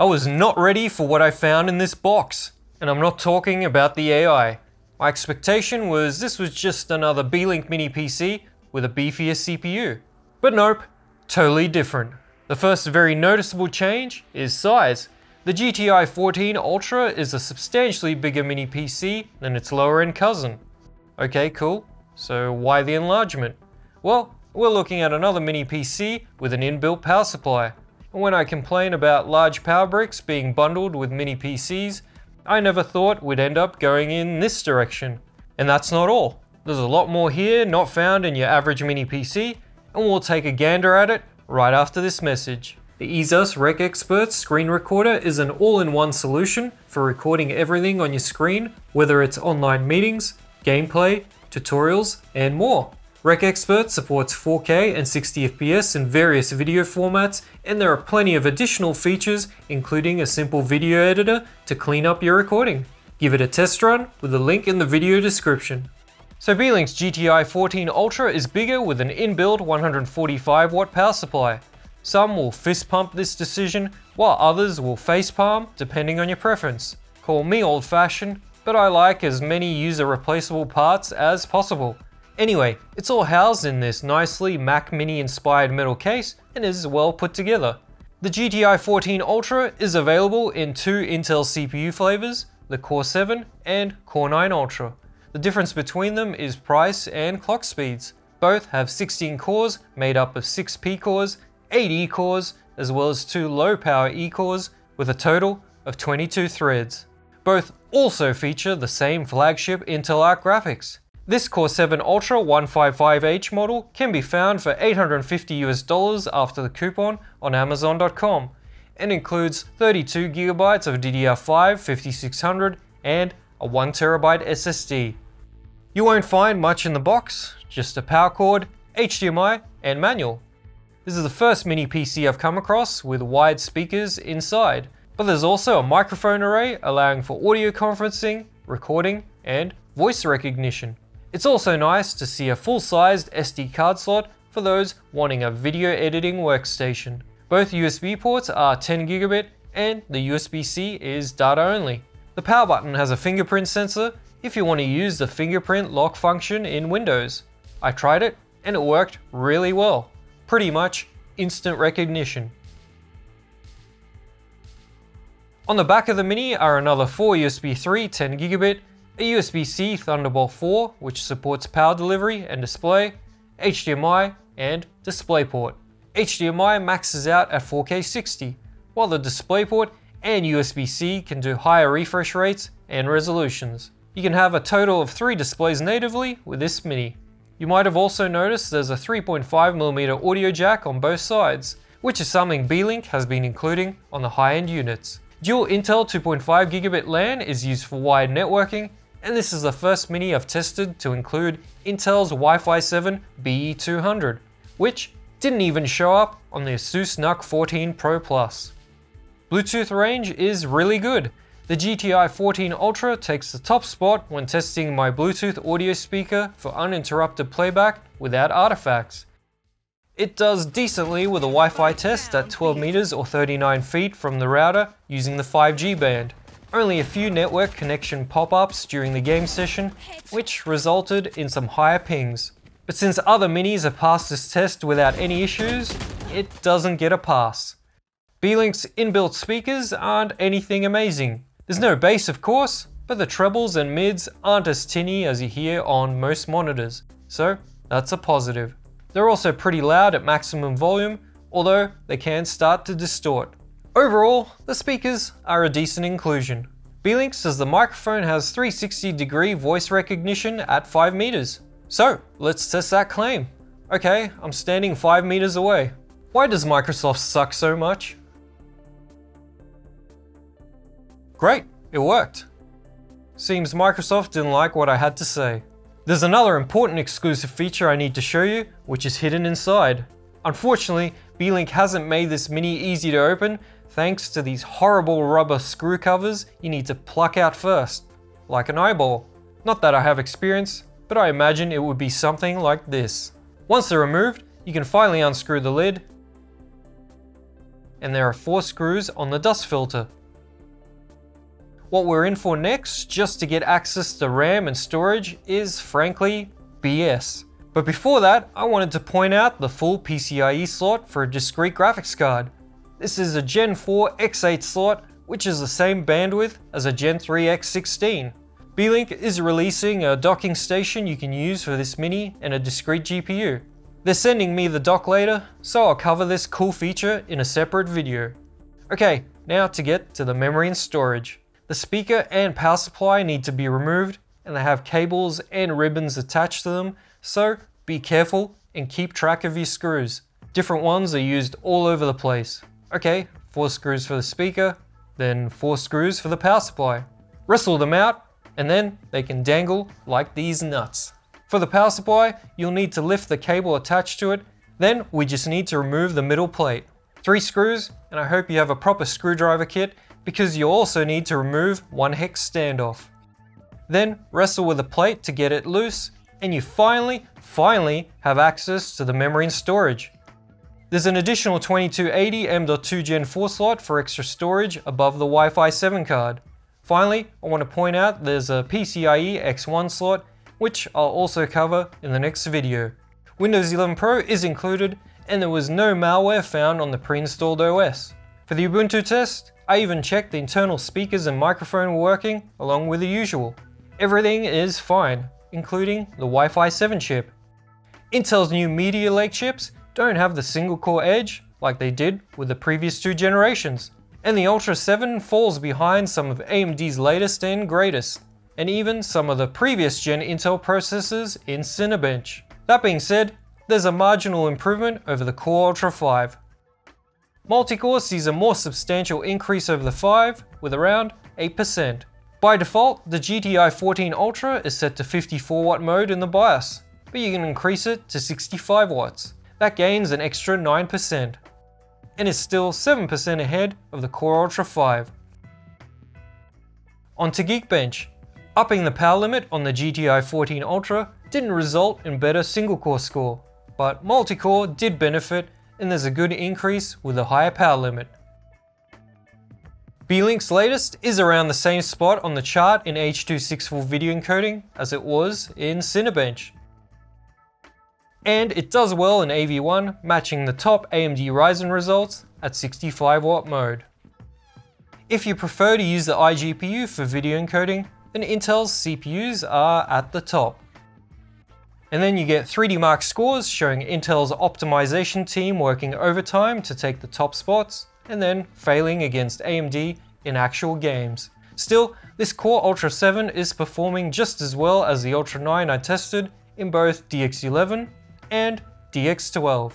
I was not ready for what I found in this box, and I'm not talking about the AI. My expectation was this was just another Beelink Mini PC with a beefier CPU. But nope, totally different. The first very noticeable change is size. The GTI 14 Ultra is a substantially bigger mini PC than its lower end cousin. Okay, cool. So why the enlargement? Well, we're looking at another mini PC with an inbuilt power supply. And when I complain about large power bricks being bundled with mini PCs, I never thought we'd end up going in this direction. And that's not all. There's a lot more here not found in your average mini PC, and we'll take a gander at it right after this message. The EaseUS Rec Expert screen recorder is an all-in-one solution for recording everything on your screen, whether it's online meetings, gameplay, tutorials, and more. Rec Expert supports 4K and 60 FPS in various video formats, and there are plenty of additional features, including a simple video editor to clean up your recording. Give it a test run with a link in the video description. So Beelink's GTI 14 Ultra is bigger with an inbuilt 145 watt power supply. Some will fist pump this decision, while others will face palm, depending on your preference. Call me old fashioned, but I like as many user replaceable parts as possible. Anyway, it's all housed in this nicely Mac Mini inspired metal case and is well put together. The GTI 14 Ultra is available in two Intel CPU flavors, the Core 7 and Core 9 Ultra. The difference between them is price and clock speeds. Both have 16 cores made up of 6 P cores, 8 E cores, as well as two low power E cores with a total of 22 threads. Both also feature the same flagship Intel Arc graphics. This Core 7 Ultra 155H model can be found for 850 US dollars after the coupon on Amazon.com and includes 32 gigabytes of DDR5 5600 and a 1TB SSD. You won't find much in the box, just a power cord, HDMI, and manual. This is the first mini PC I've come across with wired speakers inside, but there's also a microphone array allowing for audio conferencing, recording, and voice recognition. It's also nice to see a full-sized SD card slot for those wanting a video editing workstation. Both USB ports are 10 gigabit and the USB-C is data only. The power button has a fingerprint sensor if you want to use the fingerprint lock function in Windows. I tried it and it worked really well. Pretty much instant recognition. On the back of the Mini are another 4 USB 3 10 gigabit a USB-C Thunderbolt 4, which supports power delivery and display, HDMI, and DisplayPort. HDMI maxes out at 4K 60, while the DisplayPort and USB-C can do higher refresh rates and resolutions. You can have a total of three displays natively with this Mini. You might have also noticed there's a 3.5mm audio jack on both sides, which is something Beelink has been including on the high-end units. Dual Intel 2.5 gigabit LAN is used for wired networking and this is the first Mini I've tested to include Intel's Wi-Fi 7 BE200, which didn't even show up on the Asus NUC 14 Pro Plus. Bluetooth range is really good. The GTI 14 Ultra takes the top spot when testing my Bluetooth audio speaker for uninterrupted playback without artifacts. It does decently with a Wi-Fi test at 12 meters or 39 feet from the router using the 5G band only a few network connection pop-ups during the game session, which resulted in some higher pings. But since other minis have passed this test without any issues, it doesn't get a pass. Beelink's inbuilt speakers aren't anything amazing. There's no bass of course, but the trebles and mids aren't as tinny as you hear on most monitors, so that's a positive. They're also pretty loud at maximum volume, although they can start to distort. Overall, the speakers are a decent inclusion. Beelink says the microphone has 360 degree voice recognition at 5 meters. So, let's test that claim. Okay, I'm standing 5 meters away. Why does Microsoft suck so much? Great, it worked. Seems Microsoft didn't like what I had to say. There's another important exclusive feature I need to show you, which is hidden inside. Unfortunately, Beelink hasn't made this mini easy to open, Thanks to these horrible rubber screw covers you need to pluck out first, like an eyeball. Not that I have experience, but I imagine it would be something like this. Once they're removed, you can finally unscrew the lid, and there are 4 screws on the dust filter. What we're in for next, just to get access to RAM and storage, is frankly BS. But before that, I wanted to point out the full PCIe slot for a discrete graphics card. This is a Gen 4 X8 slot, which is the same bandwidth as a Gen 3 X16. Beelink is releasing a docking station you can use for this mini and a discrete GPU. They're sending me the dock later, so I'll cover this cool feature in a separate video. Okay, now to get to the memory and storage. The speaker and power supply need to be removed, and they have cables and ribbons attached to them, so be careful and keep track of your screws. Different ones are used all over the place. Okay, four screws for the speaker, then four screws for the power supply. Wrestle them out, and then they can dangle like these nuts. For the power supply, you'll need to lift the cable attached to it, then we just need to remove the middle plate. Three screws, and I hope you have a proper screwdriver kit because you also need to remove one hex standoff. Then wrestle with the plate to get it loose, and you finally, finally have access to the memory and storage. There's an additional 2280 M.2 Gen 4 slot for extra storage above the Wi-Fi 7 card. Finally, I want to point out there's a PCIe X1 slot which I'll also cover in the next video. Windows 11 Pro is included, and there was no malware found on the pre-installed OS. For the Ubuntu test, I even checked the internal speakers and microphone were working, along with the usual. Everything is fine, including the Wi-Fi 7 chip. Intel's new Meteor Lake chips don't have the single core edge like they did with the previous two generations, and the Ultra 7 falls behind some of AMD's latest and greatest and even some of the previous gen Intel processors in Cinebench. That being said, there's a marginal improvement over the Core Ultra 5. Multicore sees a more substantial increase over the 5, with around 8%. By default, the GTI 14 Ultra is set to 54 watt mode in the BIOS, but you can increase it to 65 watts. That gains an extra 9%, and is still 7% ahead of the Core Ultra 5. On to Geekbench, Upping the power limit on the GTI 14 Ultra didn't result in better single core score, but multi-core did benefit and there's a good increase with a higher power limit. Beelink's latest is around the same spot on the chart in H.264 video encoding as it was in Cinebench. And it does well in AV1, matching the top AMD Ryzen results at 65 watt mode. If you prefer to use the iGPU for video encoding, then Intel's CPUs are at the top. And then you get 3D Mark scores showing Intel's optimization team working overtime to take the top spots, and then failing against AMD in actual games. Still, this Core Ultra 7 is performing just as well as the Ultra 9 I tested in both DX11 and DX12.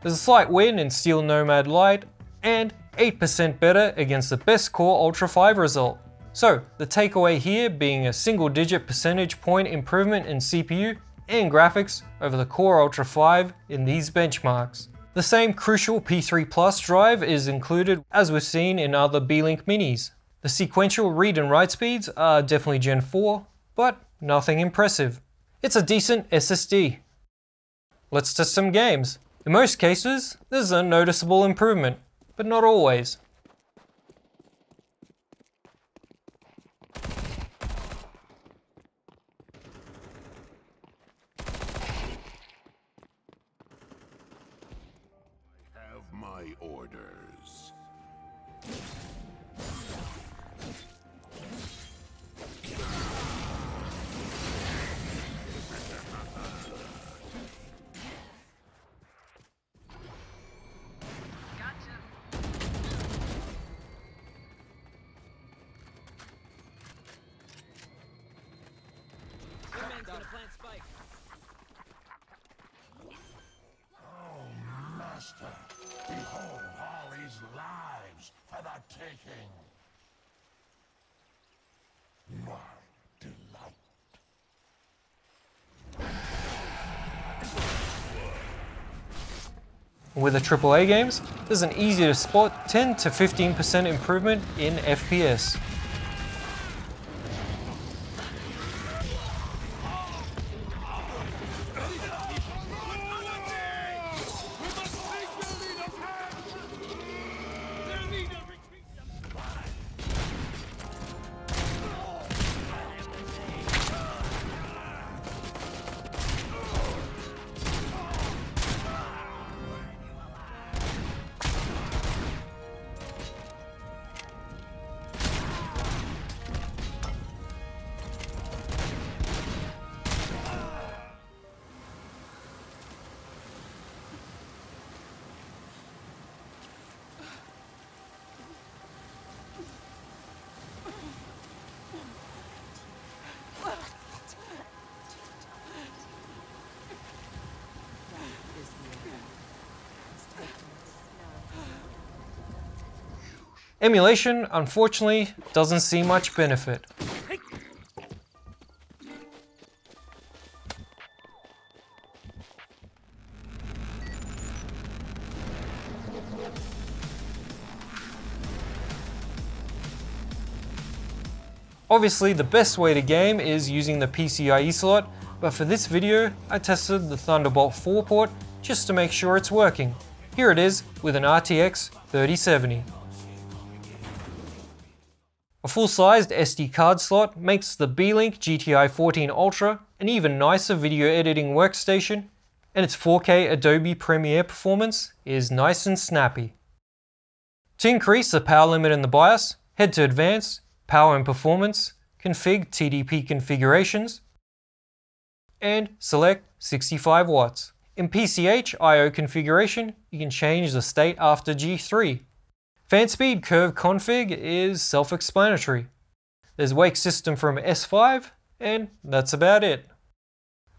There's a slight win in Steel Nomad Lite, and 8% better against the best Core Ultra 5 result. So the takeaway here being a single digit percentage point improvement in CPU and graphics over the Core Ultra 5 in these benchmarks. The same crucial P3 Plus drive is included as we've seen in other Beelink minis. The sequential read and write speeds are definitely Gen 4, but nothing impressive. It's a decent SSD. Let's test some games. In most cases, there's a noticeable improvement, but not always. gonna My delight. With the AAA games, there's an easy to spot 10 to 15% improvement in FPS. Emulation, unfortunately, doesn't see much benefit. Obviously, the best way to game is using the PCIe slot, but for this video, I tested the Thunderbolt 4 port just to make sure it's working. Here it is with an RTX 3070. Full-sized SD card slot makes the Beelink GTI 14 Ultra an even nicer video editing workstation, and its 4K Adobe Premiere performance is nice and snappy. To increase the power limit in the BIOS, head to Advanced Power and Performance, Config TDP Configurations, and select 65 watts. In PCH I.O. configuration, you can change the state after G3. Fan speed curve config is self-explanatory. There's wake system from S5, and that's about it.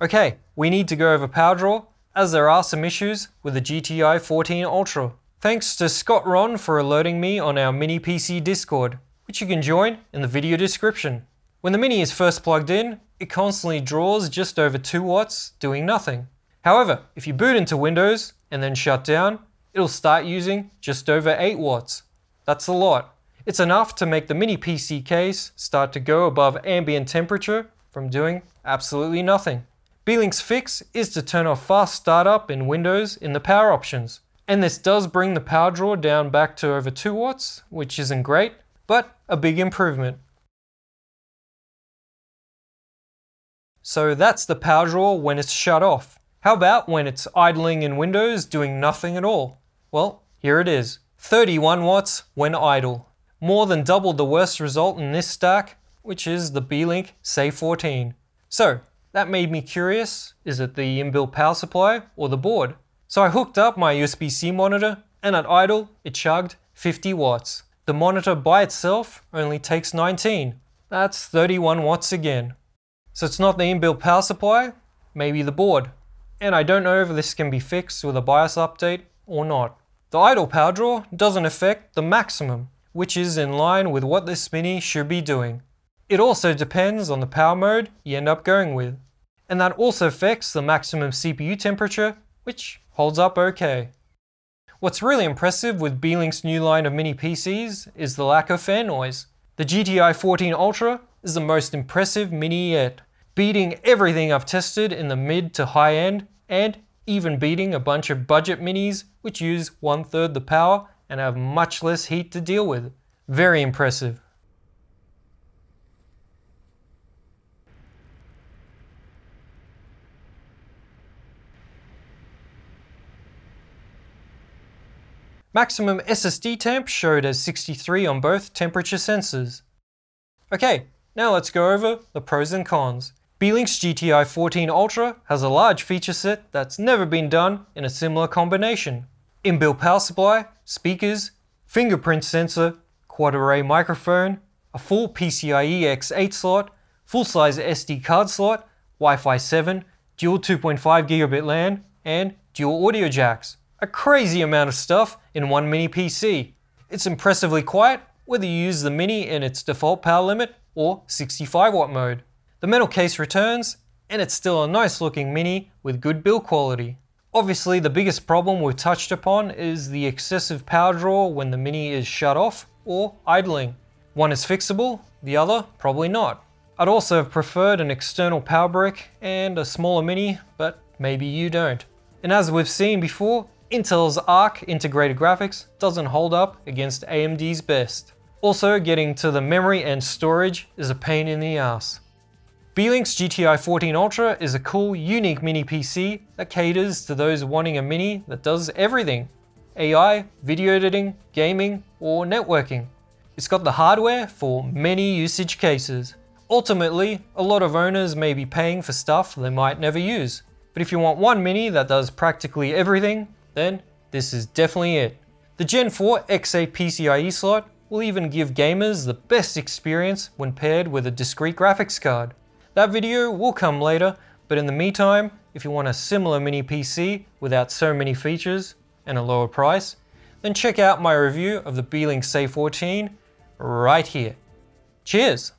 Okay, we need to go over power draw, as there are some issues with the GTI 14 Ultra. Thanks to Scott Ron for alerting me on our Mini PC Discord which you can join in the video description. When the Mini is first plugged in, it constantly draws just over 2 watts, doing nothing. However, if you boot into Windows and then shut down, it'll start using just over 8 watts. That's a lot. It's enough to make the Mini PC case start to go above ambient temperature from doing absolutely nothing. Beelink's fix is to turn off fast startup in Windows in the power options. And this does bring the power draw down back to over 2 watts, which isn't great, but a big improvement. So that's the power draw when it's shut off. How about when it's idling in Windows doing nothing at all? Well, here it is. 31 watts when idle. More than double the worst result in this stack, which is the Beelink SEi14. So, that made me curious, is it the inbuilt power supply or the board? So I hooked up my USB-C monitor and at idle, it chugged 50 watts. The monitor by itself only takes 19. That's 31 watts again. So it's not the inbuilt power supply, maybe the board. And I don't know if this can be fixed with a BIOS update or not. The idle power draw doesn't affect the maximum, which is in line with what this Mini should be doing. It also depends on the power mode you end up going with. And that also affects the maximum CPU temperature, which holds up okay. What's really impressive with Beelink's new line of mini PCs is the lack of fan noise. The GTI 14 Ultra is the most impressive mini yet, beating everything I've tested in the mid to high end and even beating a bunch of budget minis which use one third the power and have much less heat to deal with. Very impressive. Maximum SSD temp showed as 63 on both temperature sensors. Okay, now let's go over the pros and cons. Beelink's GTI 14 Ultra has a large feature set that's never been done in a similar combination. Inbuilt power supply, speakers, fingerprint sensor, quad array microphone, a full PCIe X8 slot, full-size SD card slot, Wi-Fi 7, dual 2.5 gigabit LAN, and dual audio jacks a crazy amount of stuff in one mini PC. It's impressively quiet whether you use the mini in its default power limit or 65 watt mode. The metal case returns and it's still a nice looking mini with good build quality. Obviously the biggest problem we've touched upon is the excessive power draw when the mini is shut off or idling. One is fixable, the other probably not. I'd also have preferred an external power brick and a smaller mini, but maybe you don't. And as we've seen before, Intel's Arc integrated graphics doesn't hold up against AMD's best. Also, getting to the memory and storage is a pain in the ass. Beelink's GTI 14 Ultra is a cool, unique mini PC that caters to those wanting a mini that does everything. AI, video editing, gaming, or networking. It's got the hardware for many usage cases. Ultimately, a lot of owners may be paying for stuff they might never use. But if you want one mini that does practically everything, then this is definitely it. The Gen 4 X8 PCIe slot will even give gamers the best experience when paired with a discrete graphics card. That video will come later, but in the meantime, if you want a similar mini PC without so many features and a lower price, then check out my review of the Beelink SEi14 right here. Cheers!